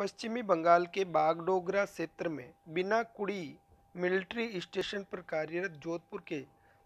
पश्चिमी बंगाल के बागडोगरा क्षेत्र में बिना कुड़ी मिलिट्री स्टेशन पर कार्यरत जोधपुर के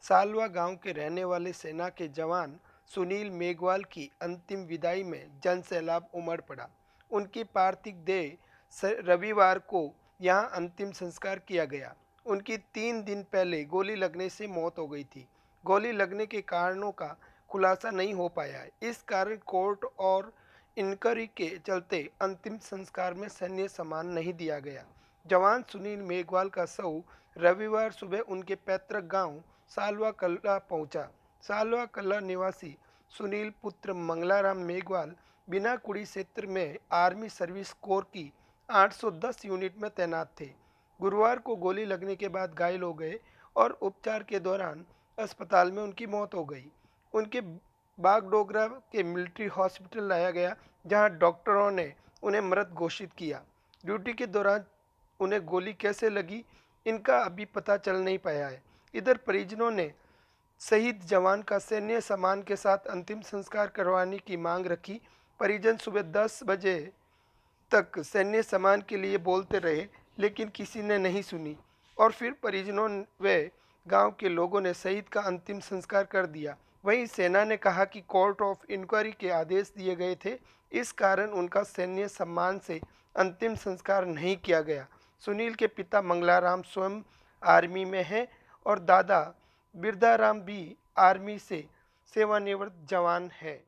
सालवा गाँव के रहने वाले सेना के जवान सुनील मेघवाल की अंतिम विदाई में जनसैलाब उमड़ पड़ा। उनकी पार्थिव देह रविवार को यहाँ अंतिम संस्कार किया गया। उनकी तीन दिन पहले गोली लगने से मौत हो गई थी। गोली लगने के कारणों का खुलासा नहीं हो पाया। है इस कारण कोर्ट और इनक्वायरी के चलते अंतिम संस्कार में सैन्य सम्मान नहीं दिया गया। जवान सुनील मेघवाल का शव रविवार सुबह उनके पैतृक गाँव सालवा कल्ला पहुँचा। सालवा कल्ला निवासी सुनील पुत्र मंगलाराम मेघवाल बिना कुड़ी क्षेत्र में आर्मी सर्विस कोर की 810 यूनिट में तैनात थे। गुरुवार को गोली लगने के बाद घायल हो गए और उपचार के दौरान अस्पताल में उनकी मौत हो गई। उनके बागडोगरा के मिलिट्री हॉस्पिटल लाया गया, जहाँ डॉक्टरों ने उन्हें मृत घोषित किया। ड्यूटी के दौरान उन्हें गोली कैसे लगी, इनका अभी पता चल नहीं पाया है। इधर परिजनों ने शहीद जवान का सैन्य सम्मान के साथ अंतिम संस्कार करवाने की मांग रखी। परिजन सुबह दस बजे तक सैन्य सम्मान के लिए बोलते रहे, लेकिन किसी ने नहीं सुनी। और फिर परिजनों व गाँव के लोगों ने शहीद का अंतिम संस्कार कर दिया। वहीं सेना ने कहा कि कोर्ट ऑफ़ इंक्वायरी के आदेश दिए गए थे। इस कारण उनका सैन्य सम्मान से अंतिम संस्कार नहीं किया गया। सुनील के पिता मंगलाराम स्वयं आर्मी में हैं और दादा बिरदाराम भी आर्मी से सेवानिवृत्त जवान हैं।